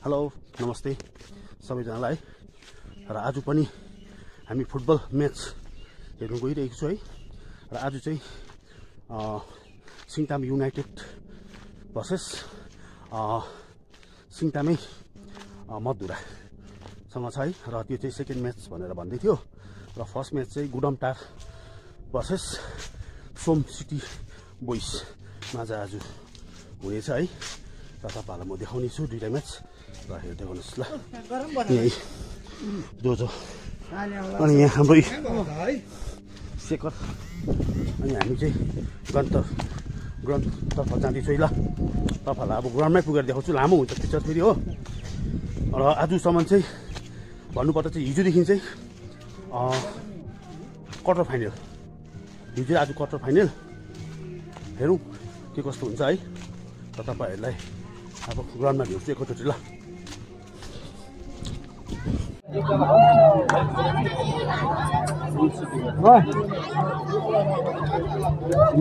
Hello नमस्ते सबैजनालाई। र आज पनि हामी फुटबल म्याच हेर्नु गइरहेको छु है। र आज चाहिँ सिङताम युनाइटेड भर्सेस सिङतामै मधुरासँग छ है। र त्यो चाहिँ सेकेन्ड म्याच भनेर भन्दै थियो। र फर्स्ट म्याच चाहिँ गुडमटार भर्सेस सोम सिटी बोइसमा चाहिँ आज हुनेछ है। र तपाईँहरूलाई म देखाउने छु दुइटा म्याच। गर्नुहोस् ल। यहीँ। जो जो अनि यहाँ हाम्रो शेखर। अनि हामी चाहिँ ग्रन्थ ग्रन्थतर्फ जाँदैछु है ल। तपाईँहरूलाई अब ग्राउन्डमै पुगेर देखाउँछु। लामो हुन्छ पिक्चर फेरि हो। र आजसम्म चाहिँ भन्नुपर्दा चाहिँ हिजोदेखि चाहिँ अँ, क्वार्टर फाइनल हिजो आज क्वार्टर फाइनल हेरौँ के कस्तो हुन्छ है। र तपाईँहरूलाई अब ग्राउन्डमा भेट्छु एकैचोटि ल। म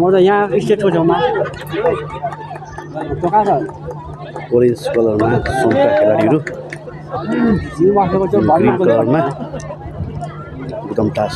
त यहाँ स्टेटको छेउमा कहाँ छ ओरेन्ज कलरमा सुनका खेलाडीहरू ग्रिन कलरमा एकदम टास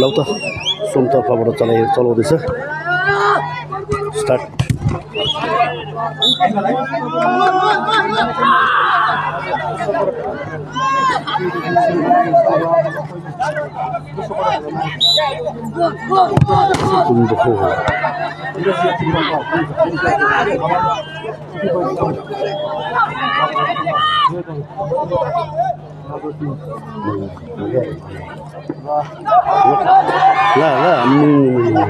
लौ त सोमतर्फबाट चलाइ चलाउँदैछ स्टार्ट कुम्भो ल ल आम्मै।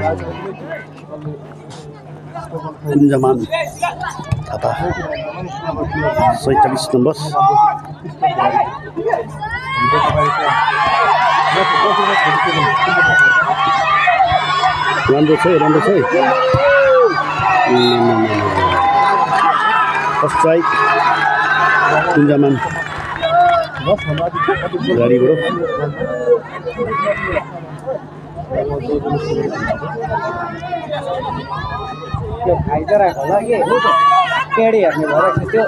कुञ्जमान थापा सैँतालिस नम्बर राम्रो छ है राम्रो छ है फर्स्ट स्ट्राइक कुञ्जमान गाडीबाट त्यो खाइदिइरहेको होला कि पेडी हेर्ने भएर त्यो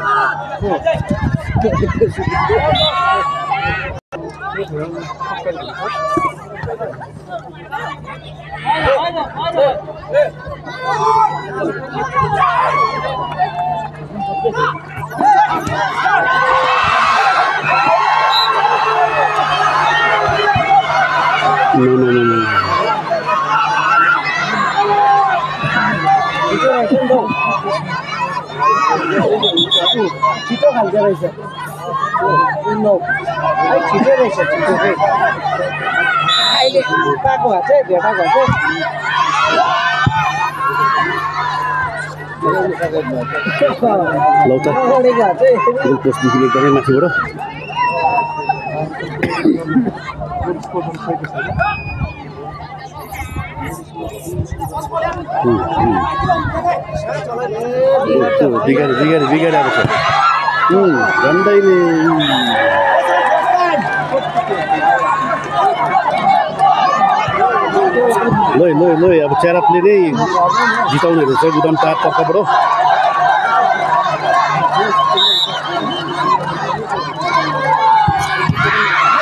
No, no, no, no. छिटो रहेछ नि त छिटो खाल्दो रहेछ नौ है छिटो रहेछ छिटो चाहिँ अहिले पाएको भए चाहिँ भेटाएको भए चाहिँ पोस्टदेखि एकदमै माथिबाट बिगारी बिगारी छ उम्, झन्डै नै लै लै लै अब च्यारापले नै जिताउने रहेछ गुदाम चार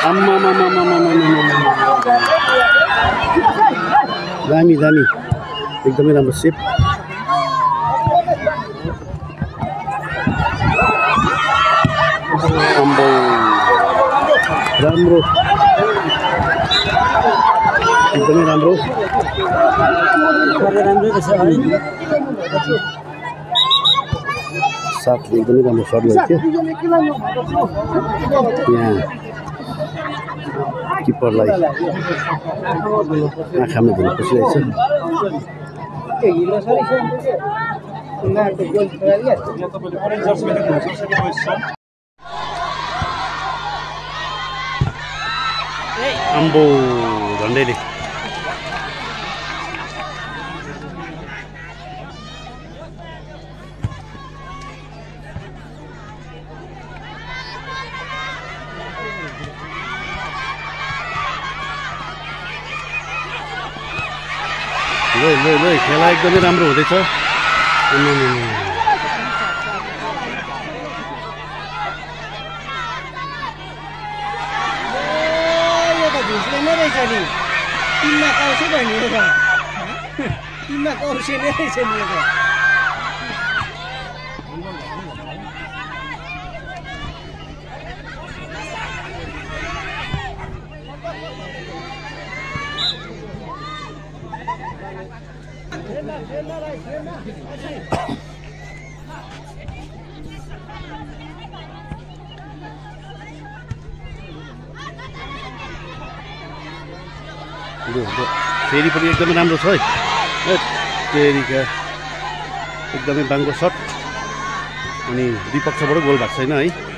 आम्मा दामी दामी एकदमै राम्रो सेप अम्बो राम्रो। एकदमै राम्रो। राम्रै रहेछ साथले एकदमै राम्रो गरेको थियो यहाँ किपरलाई आँखामा धुन पसिरहेको अम्बो झन्डैले ल ल ल खेला एकदमै राम्रो हुँदैछ आम्मामामा। यो त झुस्रे नै रहेछ नि टिममा कौसे भयो नि यो त टिममा कौसे नै रहेछ नि फेरि पनि एकदमै राम्रो छ है। तेरिका। एकदमै बाङ्गो सट। अनि दुई पक्षबाट गोल भएको छैन है।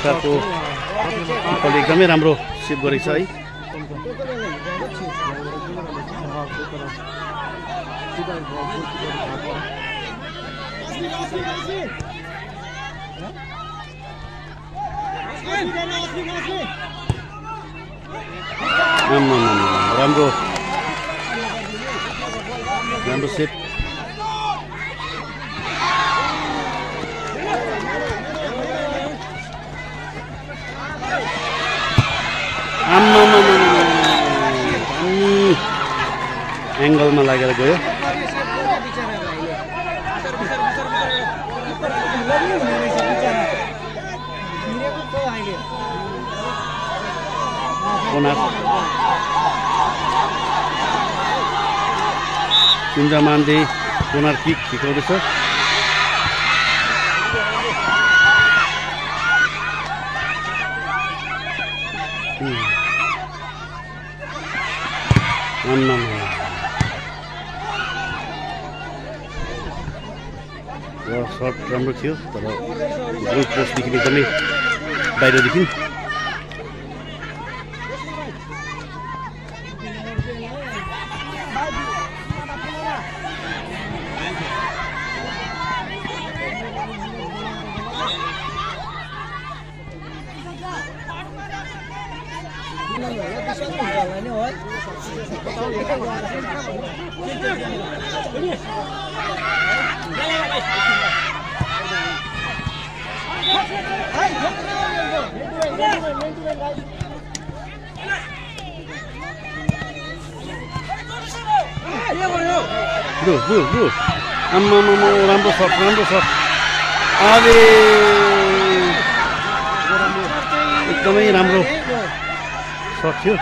गुदमकारको किपरले एकदमै राम्रो सेभ गरेको छ है राम्रो। राम्रो सेप एङ्गलमा लागेर गयो। कोना कुञ्जा मान्दे कोनार किक हिर्काउँदैछ आम्मामा। र सर्ट राम्रो थियो तर गोल पोस्टदेखि एकदमै बाहिरदेखि लु लु लु आम्मामामा राम्रो सर्ट राम्रो सर्ट अरे एकदमै राम्रो सर्ट थियो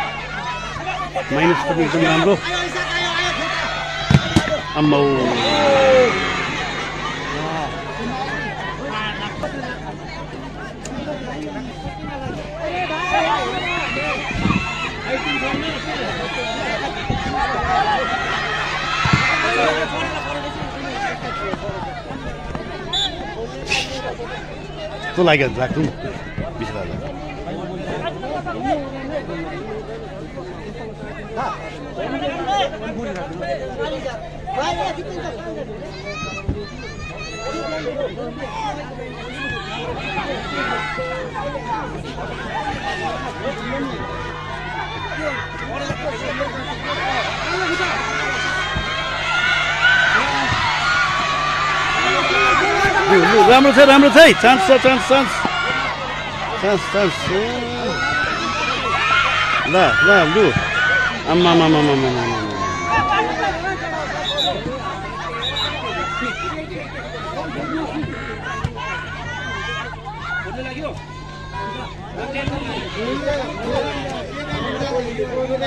माइनस पनि एकदम राम्रो आम्माउ कस्तो लाग्यो राख्नु हजार। लु, लु, राम्रो छ राम्रो छ है चान्स छ चान्स चान्स चान्स चान्स ए। ल ल लु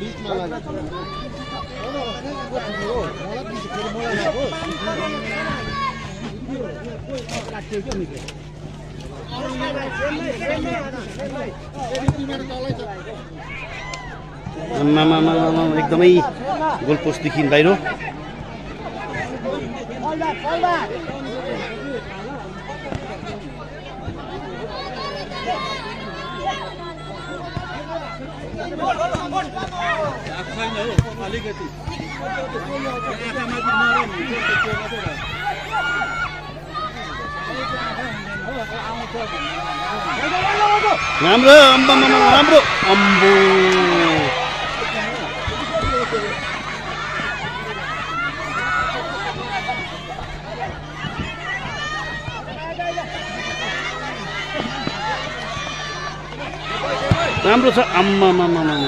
बिचमा लाग्यो आमामा एकदमै गोलपोस्टदेखि बाहिर राम्रो अम्बो राम्रो अम्बो। राम्रो छ। आम्मा आम्मा, आम्मा,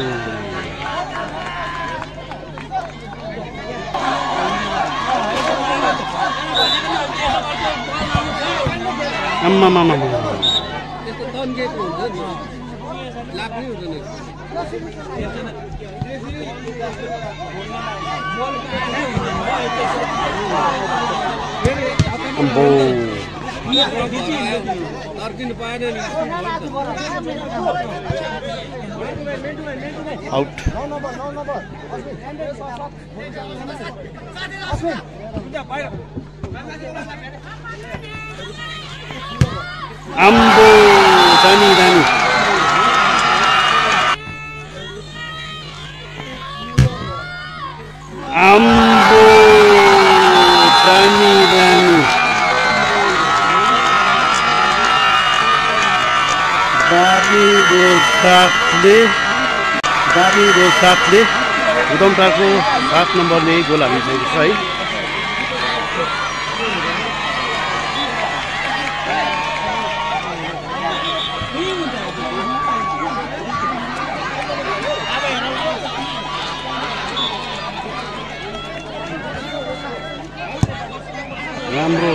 आउट आम्बो दामी दामी आम्बो साथले दामी साथले उदमटाको सात नम्बरले गोल हालिसकेको छ है। राम्रो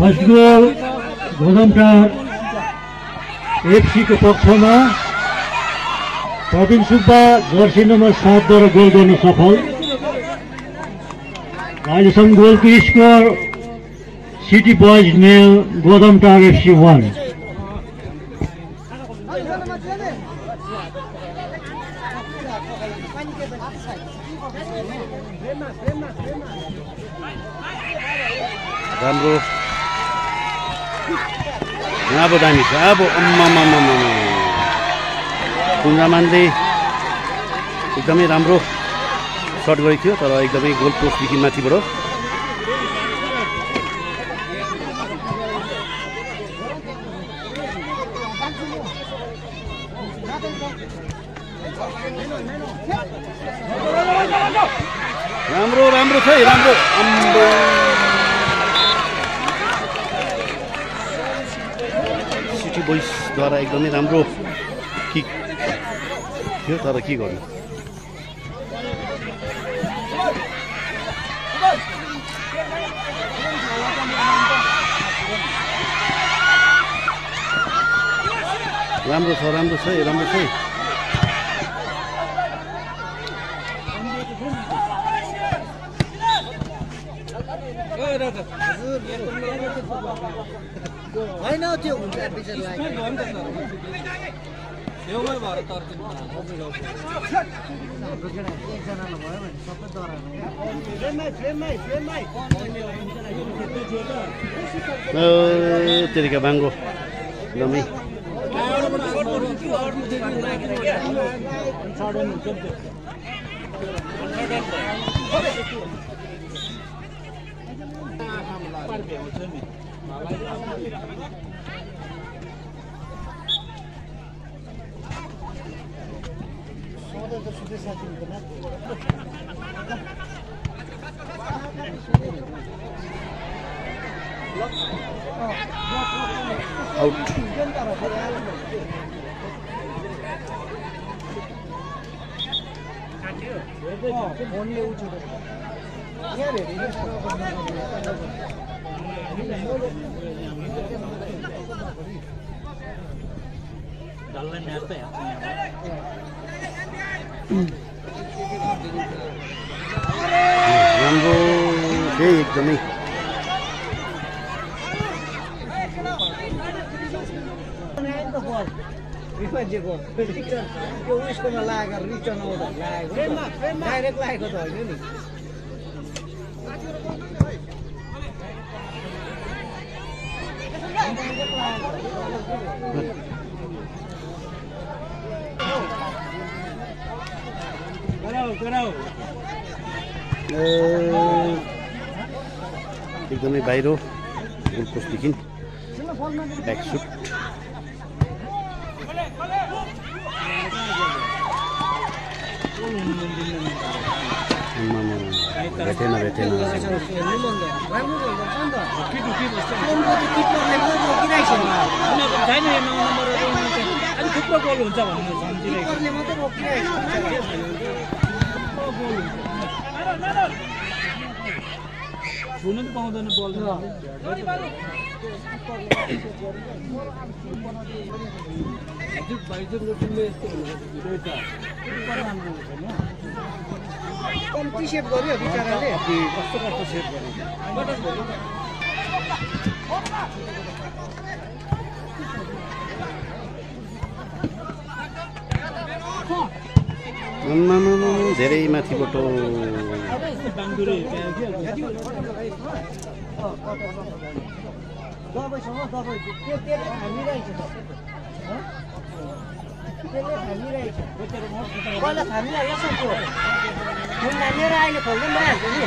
फर्स्ट गोल गोदमटार एफसीको पक्षमा प्रवीण सुब्बा जर्सी नम्बर सातद्वारा गोल गर्न सफल। अहिलेसम्म गोलको स्कोर सिटी बोइज मेल गोदमटार एफसी वान राम्रो अब अम्मामामामा कुन्द्रामानले एकदमै राम्रो सट गरेको थियो तर एकदमै गोल पोस्टदेखि माथिबाट राम्रो राम्रो छ है राम्रो अम्बो सिटी बोइसद्वारा एकदमै राम्रो किक थियो तर के गर्नु? राम्रो छ राम्रो छ है राम्रो छ। त्यो हुन्छ विचार लाग्यो छेउमै भएर तर्किनु एकजनालाई भयो भने सबै डराएर फ्रेममै फ्रेममै फ्रेममै ए, तेरिका बाङ्गो एकदमै आउट फोनले उठेको यहाँ भेटेको राम्रो त्यही एकदमै मान्छेको रिटर्न त्यो उयसकोमा लागेर रिटर्न आउँदा लागेको डाइरेक्ट लागेको त होइन नि ए, एकदमै बाहिर गोलपोस्टदेखि ब्याक सुट आम्मामा, भेटेन भेटेन हेर्नु मन त राम्रो भइरहेछ नि त फोनको त्यो किपरले पो रोकिरहेको छ छैन यो नौ नम्बरहरू अलिक थुप्रो गोल हुन्छ भन्ने छुनु पनि पाउँदैन बल कम्ती सेभ गर्यो बिचराले कस्तो कस्तो धेरै माथिबाट दबाईसँग दबाई त्यो त्यसले थामिरहेको छ? त्यसले थामिरहेको छ पहिला छ त्यो फोन नामेर अहिले पनि भइहाल्छ नि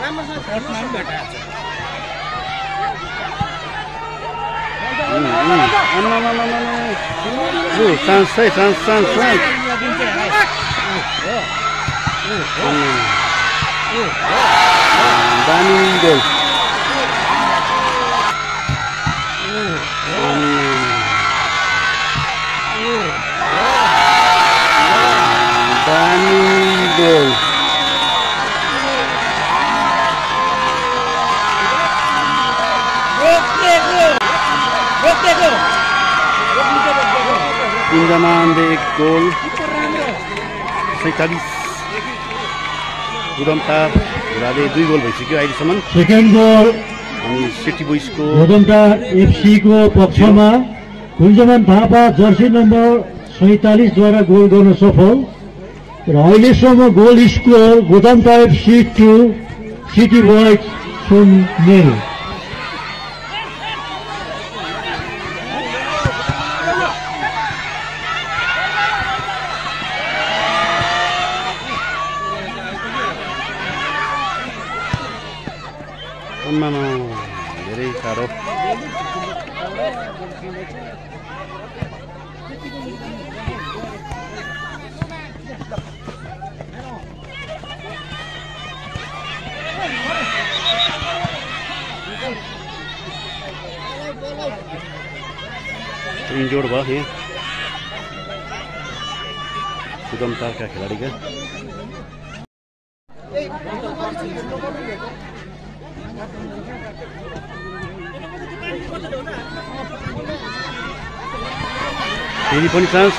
राम्रोसँग थाम्नुहोस् न। उम्, उम्, आम्मामामामा। तिनजना अन्डे एक गोल सैँतालिस गुदमटार घुराले दुई गोल भइसक्यो अहिलेसम्म. सेकेन्ड गोल अनि सिटी बोइसको गोदमटा एफसीको पक्षमा कुञ्जमान थापा जर्सी नम्बर सैँतालिसद्वारा गोल गर्न सफल र अहिलेसम्म goal score गोदमटा FC two city boys शून्य Injur bah ini, ya. sudah mentar kah kelari? फेरि पनि चान्स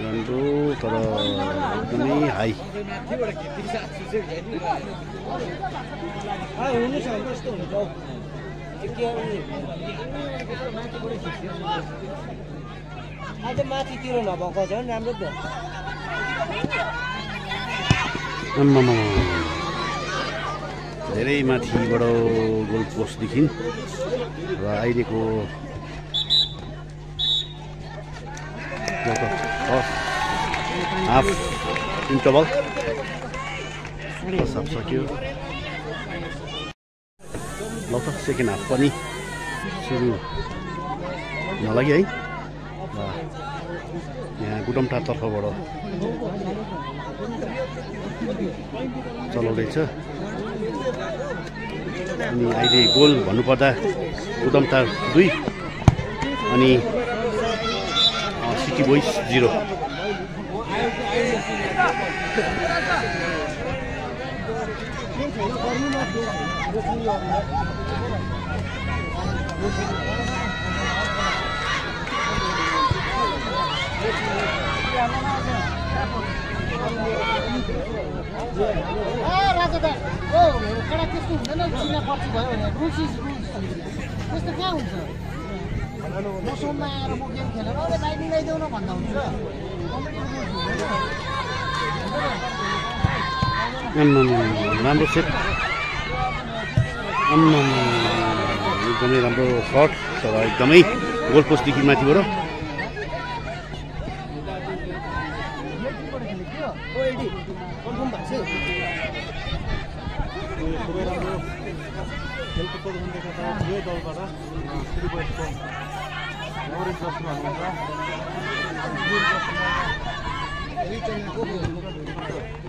राम्रो तर एकदमै हाई माथितिर नभएको झन् राम्रो धेरै माथिबाट गोल पोस्टदेखि र अहिलेको हाफ इन्टरभल फर्स्ट हाफ सक्यो ल त सेकेन्ड हाफ पनि सुरु हुन लाग्यो है यहाँ गुडमटा तर्फबाट चलाउँदैछ। अनि अहिले गोल भन्नुपर्दा उदमतार दुई अनि सिटी बोइस जिरो। राम्रो सेट एकदमै राम्रो सर्ट तर एकदमै गोल पोस्टदेखि माथिबाट ओ एडी कन्फर्म भएको छ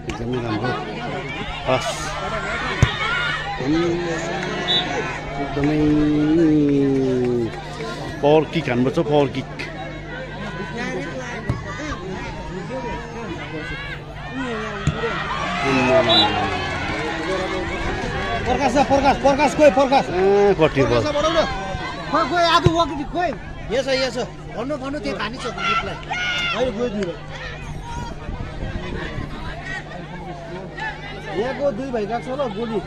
एकदमै राम्रो पास एकदमै पावर किक हान्नुपर्छ पावर किक प्रकाश प्रकाश प्रकाश खोइ प्रकाश। कति खोइ आज खोइ। भन्नु भन्नु त्यो गीतलाई यहाँको दुई भाइ गएको छ ल गोली।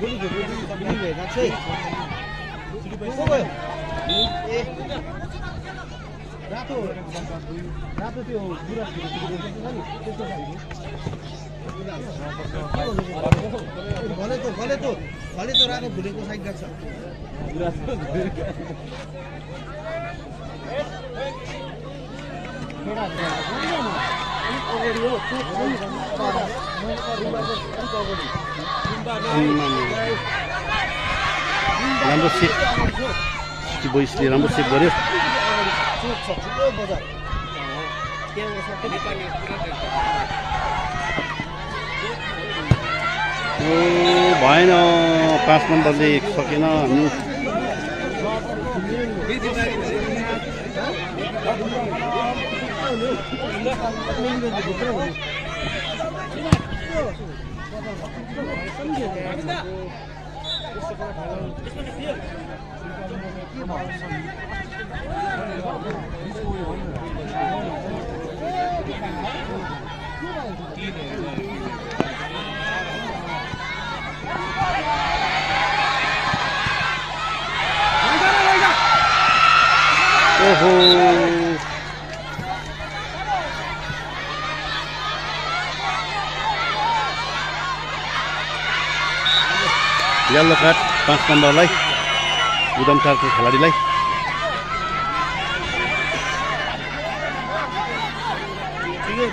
गोली खेल्ने दुई दुई भाइ गएको छ है। रातो रातो त्यो बुढा छ नि त्यस्तो खालको भले त भले त भले त रातो भुलेको साइड गएको छ राम्रो सिटी बोइसले राम्रो सेट गर्यो भएन पाँच नम्बरले सकेन हामी Yellow card, pass number life. उदमकारको खेलाडीलाई ठिकै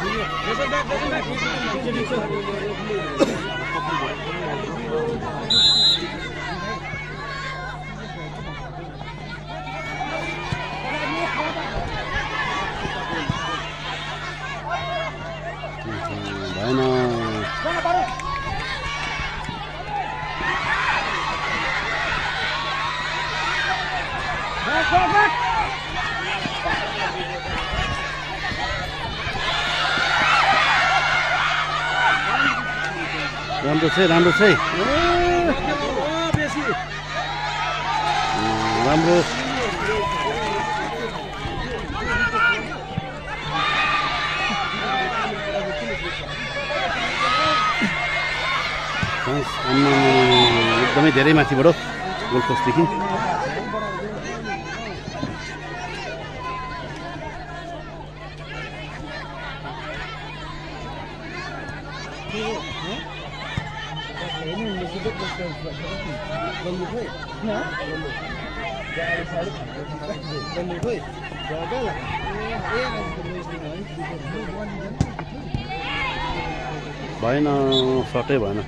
राम्रो छ राम्रो छ है। राम्रो एकदमै धेरै माथिबाट गोल भएन सर्टै भएन।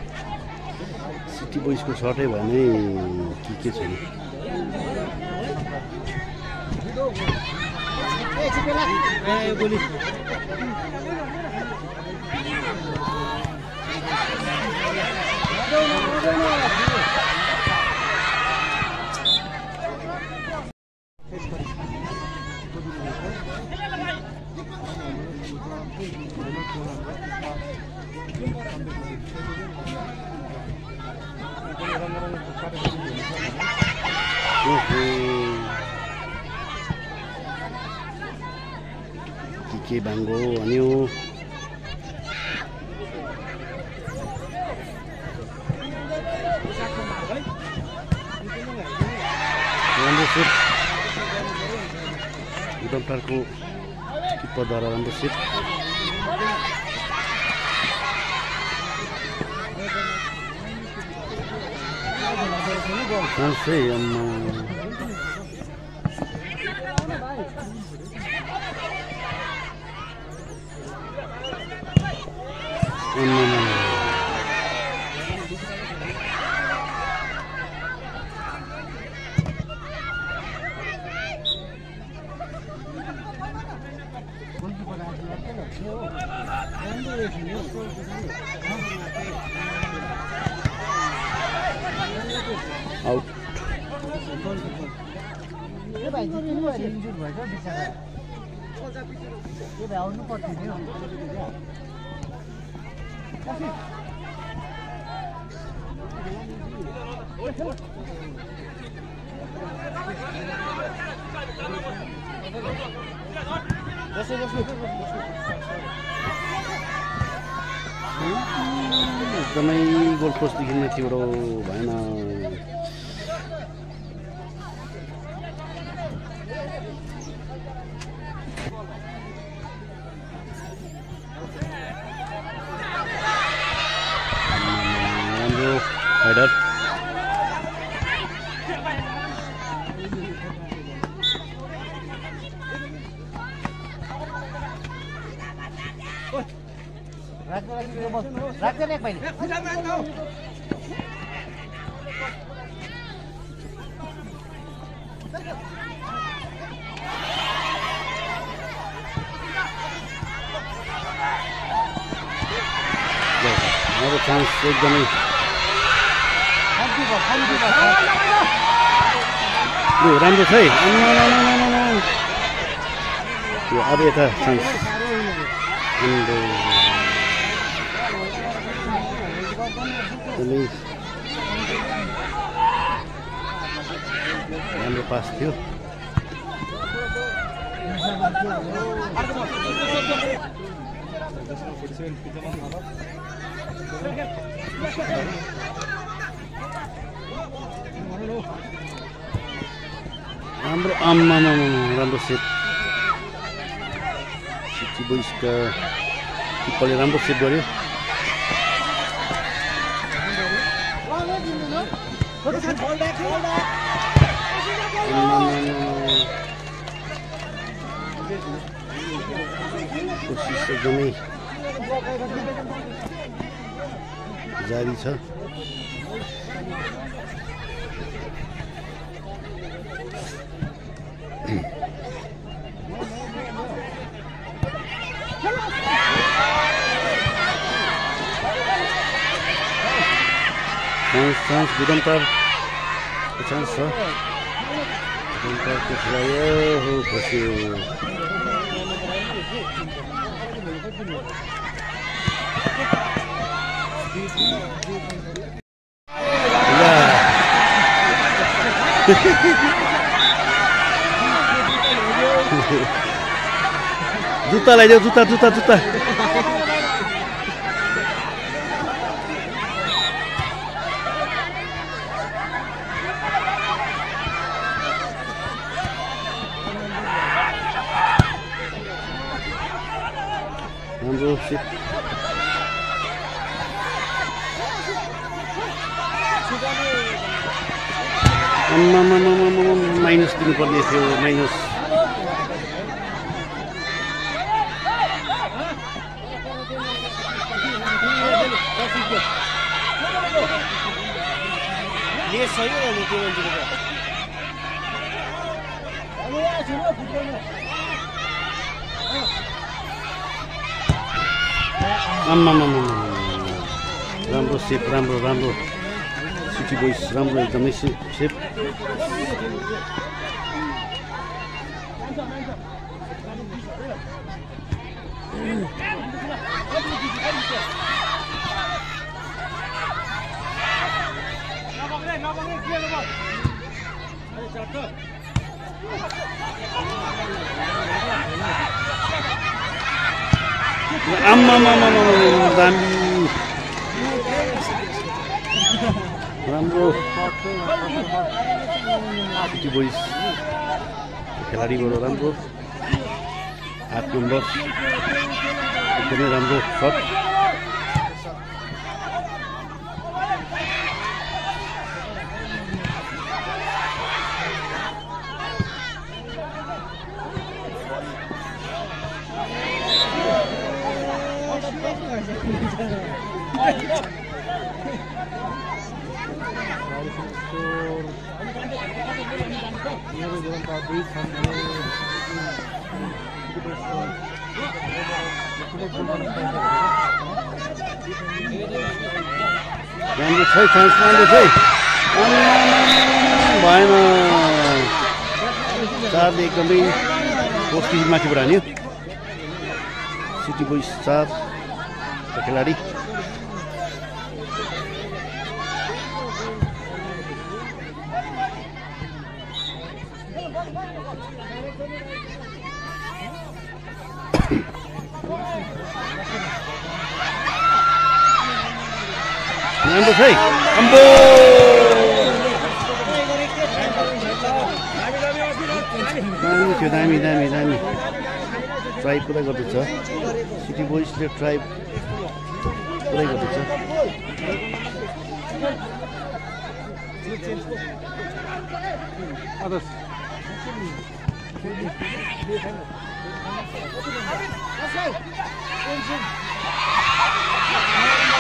सिटी बोइसको सर्टै भएन के के छैन। किप्परद्वारा राम्रो सेट चान्स चाहिँ आम्मा आम्मामा। त्यो भाइ चाहिँ किन भएर इन्जुर भएछ बिचरा त्यो भाइ आउनु पर्थ्यो नि हौ। एकदमै गोल पोस्टदेखि माथिबाट भएन। यो अब यता चान्स आम्बो। एकदमै राम्रो पास थियो राम्रो आम्मामा सिटी बोइसका किप्परले राम्रो सेट गर्यो। कोसिस एकदमै जारी छ चान्स चान्स गुदन्तर चान्स छ खेलायो हो खस्यो। जुत्ता लगाइदेऊ जुत्ता जुत्ता जुत्ता आम्मामामामामा माइनस दिनुपर्ने थियो माइनस सही हो नि त्यो राम्रो सेप राम्रो राम्रो सिटी बोइस राम्रो एकदमै से सेप आम्मामामामा दामी राम्रो सिटी बोइस खेलाडीबाट राम्रो आठ नम्बर एकदमै राम्रो सट राम्रो छ चान्स राम्रो छ भएन चारले एकदमै पोस्टी माथिबाट हान्यो सिटी बोइस चार खेलाडी छ है। अम्बो दामी थियो दामी दामी दामी। ट्राई पुरा गर्दैछ। सिटी बोइसले ट्राई पुरै गर्दैछ।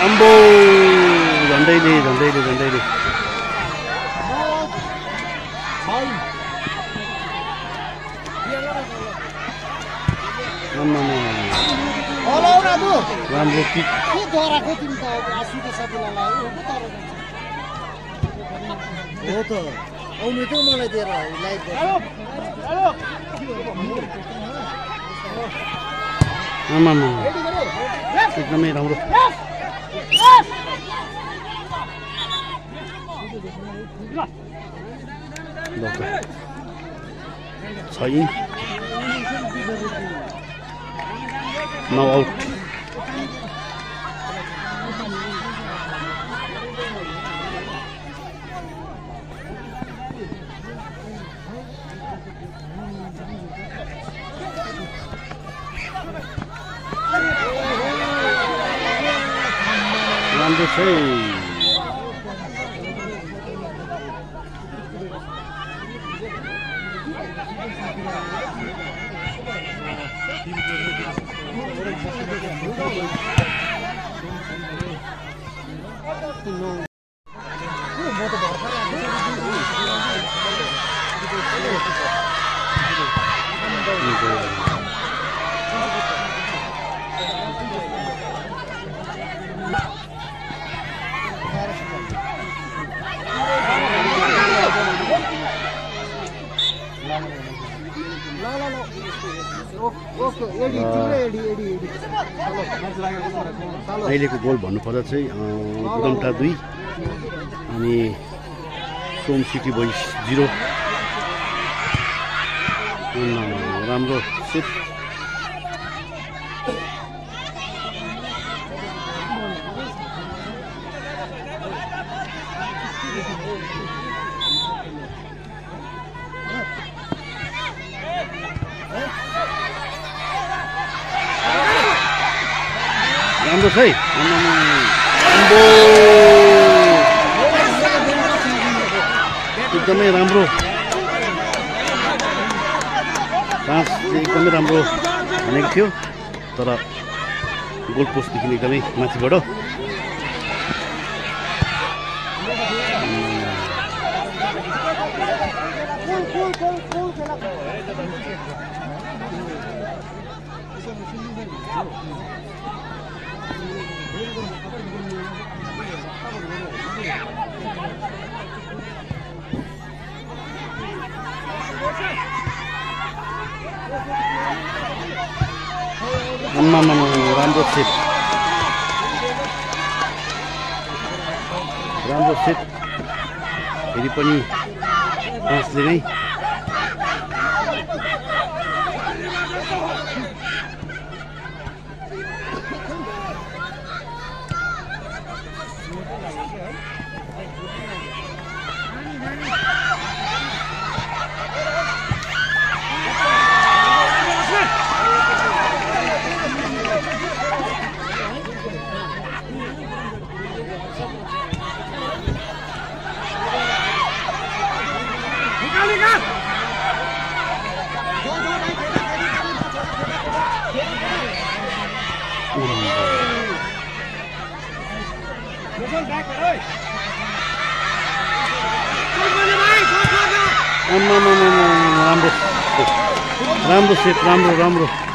अम्बो झन्डैले झन्डैले राम्रो के हो त। आउनु त मलाई दिएर लाइभ आमामा एकदमै राम्रो। ल त। छ नौ आउट राम्रो छ है अहिलेको गोल भन्नुपर्दा चाहिँ गुदमटा दुई अनि सोम सिटी बोइस जिरो। राम्रो सेट। राम्रो छ है। एकदमै राम्रो चाहिँ एकदमै राम्रो भनेको थियो तर गोल पोस्टदेखि एकदमै माथिबाट आम्मामामा राम्रो राम्रो सेट राम्रो राम्रो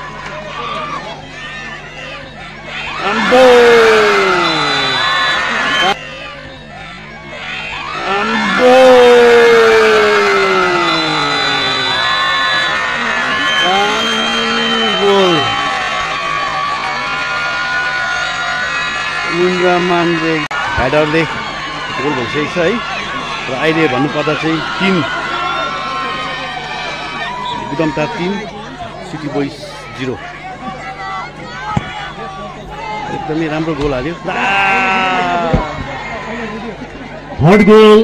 हेडरले गोल भइसकेको छ है? र अहिले भन्नुपर्दा चाहिँ तिन गुदमटा तिन सिटी बोइस जिरो। एकदमै राम्रो गोल हाल्यो। Third goal.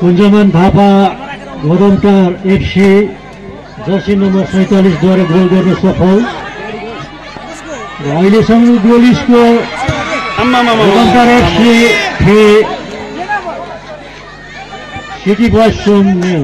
कुञ्जमान थापा गदमटार एफसी जर्सी नम्बर सैँतालिसद्वारा गोल गर्न सफल। र अहिलेसम्म गोल स्कोर आम्मामामा गदमटार एफसी थ्री सिटी बॉयज सोम न्यू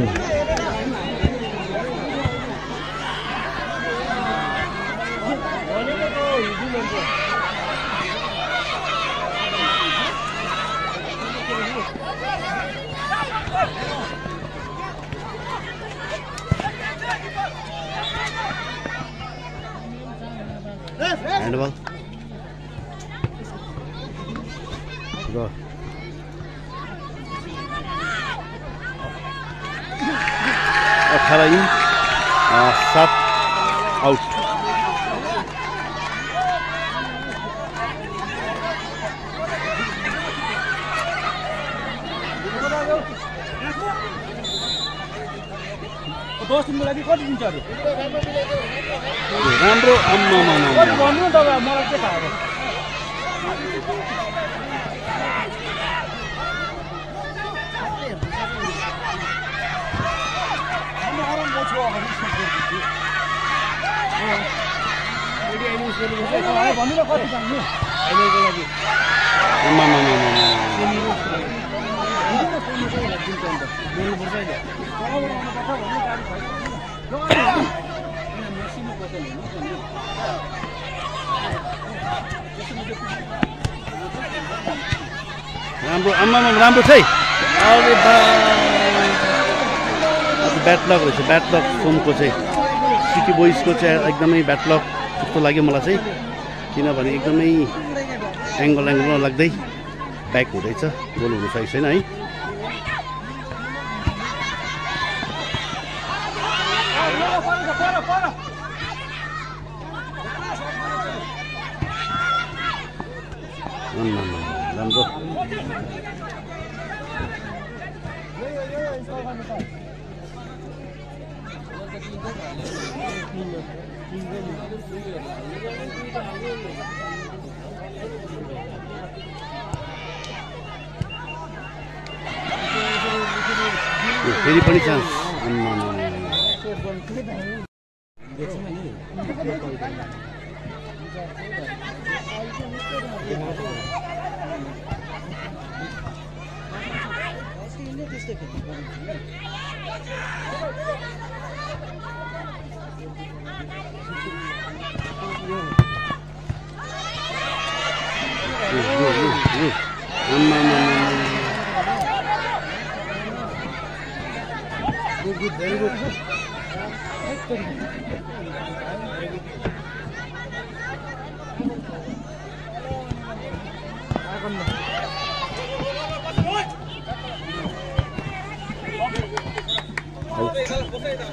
ह्यान्डबल र अठार इन अ, सात आउट दस दिनको लागि कति दिन्छ अरे राम्रो आम्मामामा भन्नु न तपाईँ मलाई के थाहा अब भन्नु न कति जान्नु आम्मामामामा राम्रो आम्मामा राम्रो छ है। अरे बा। ब्याट लक रहेछ ब्याट लक सोमको चाहिँ सिटी बोइसको चाहिँ एकदमै ब्याट लक जस्तो लाग्यो मलाई चाहिँ। किनभने एकदमै एङ्गल एङ्गल लाग्दै ब्याक हुँदैछ गोल हुनु सकेको छैन है। यो फेरि पनि 不费的。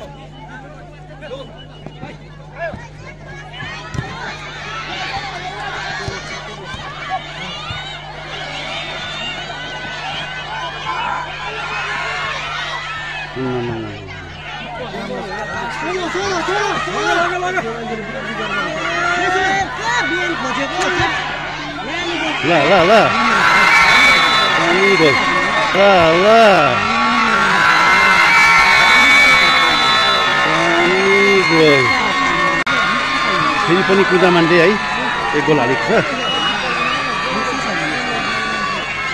嗯，了，来来来，来来来。फेरि पनि कुदामानले है? एक गोल हालेको छ।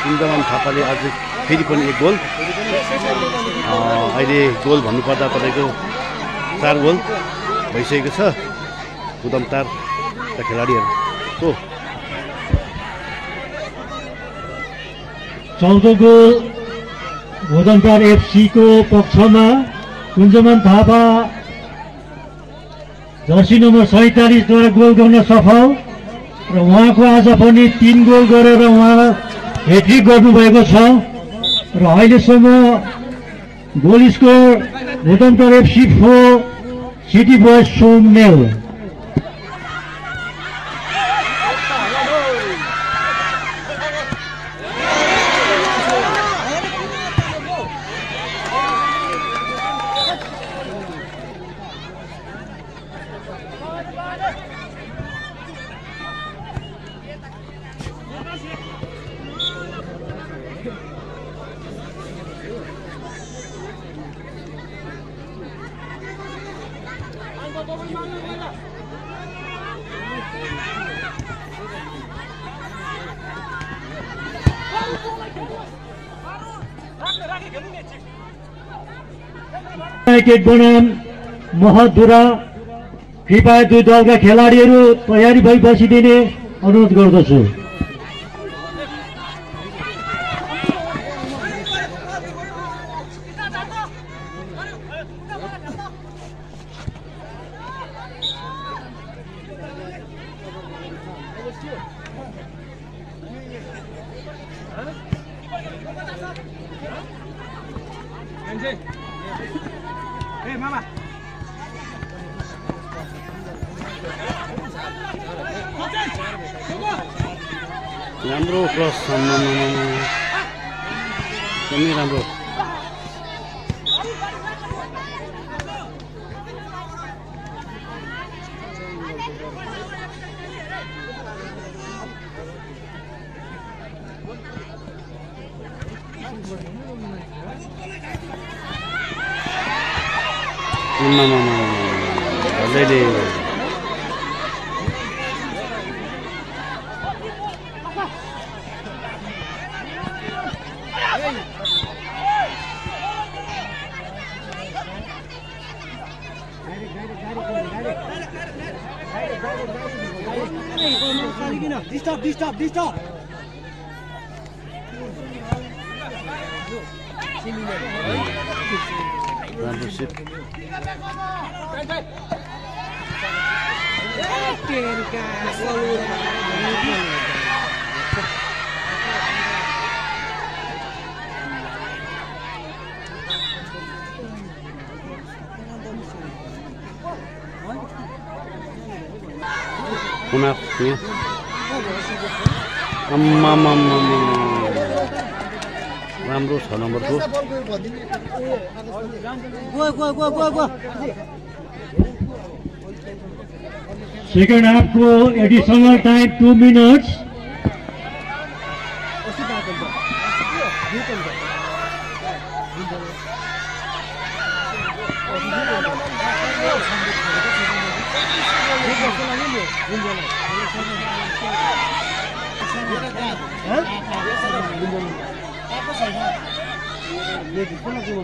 कुन्दामान थापाले आज फेरि पनि एक गोल। अहिले गोल भन्नुपर्दा तपाईँको चार गोल भइसकेको छ। कुदमतारका खेलाडीहरूको चौध गोल भोदनपार एफसीको पक्षमा कुञ्जमान थापा जर्सी नम्बर सैतालिसद्वारा गोल गर्न सफल र उहाँको आज पनि तिन गोल गरेर उहाँ हेट्रिक गर्नुभएको छ। र अहिलेसम्म गोल स्कोर भोदनपार एफसी फोर सिटी बोयज सोमनेल। युनाइटेड बनाम महदुरा कृपया दुई दलका खेलाडीहरू तयारी भई बसिदिने अनुरोध गर्दछु। अझैले डिस्टर्ब डिस्टर्ब डिस्टर्ब राम्रो सिप राम्रो छ नम्बरको second हाफको additional time two minutes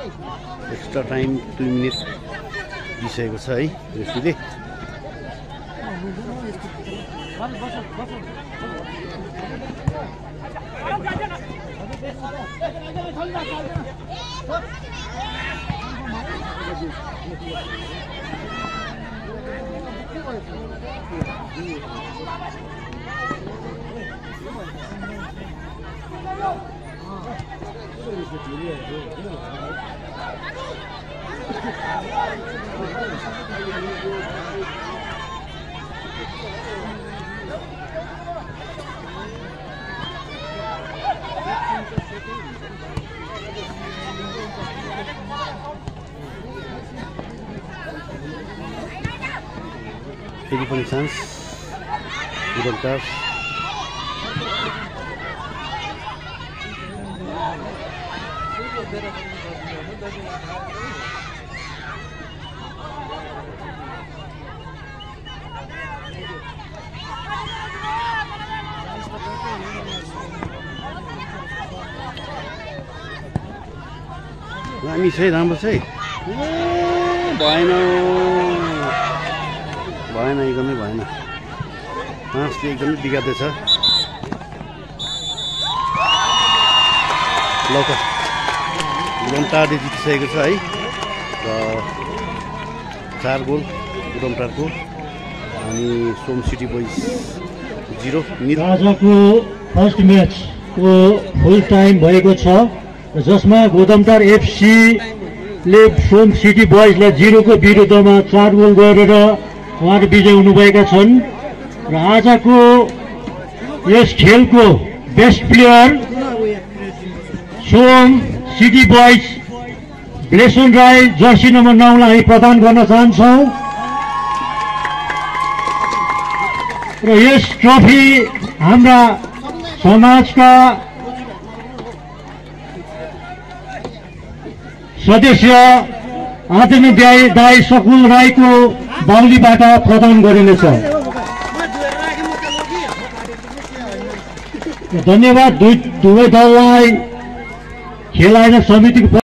extra time दुई मिनट दिइसकेको छ है रेफ्रीले फेरि पनि चान्स उदमकार दामी छ है राम्रो छ है। भएन भएन एकदमै भएन। हाँसले एकदमै बिगार्दैछ। ल। त गुडमटारले जितिसकेको छ है। र चार गोल गुडमटारको। अनि सोम सिटी बोइज जिरो। आजको फर्स्ट म्याचको फुल टाइम भएको छ। जसमा गोदमटार एफसीले सोम सिटी बोइजलाई जिरोको विरुद्धमा चार गोल गरेर उहाँहरू विजय हुनुभएका छन्। र आजको यस खेलको best player Som city boys Blesson Rai jersey number नौलाई हामी प्रदान गर्न चाहन्छौँ। र यस ट्रफी हाम्रा समाजका सदस्य आदरणीय दाई दाई सकुल राईको बाहुलीबाट प्रदान गरिनेछ। धन्यवाद दुवै दललाई खेल आयोग समिति के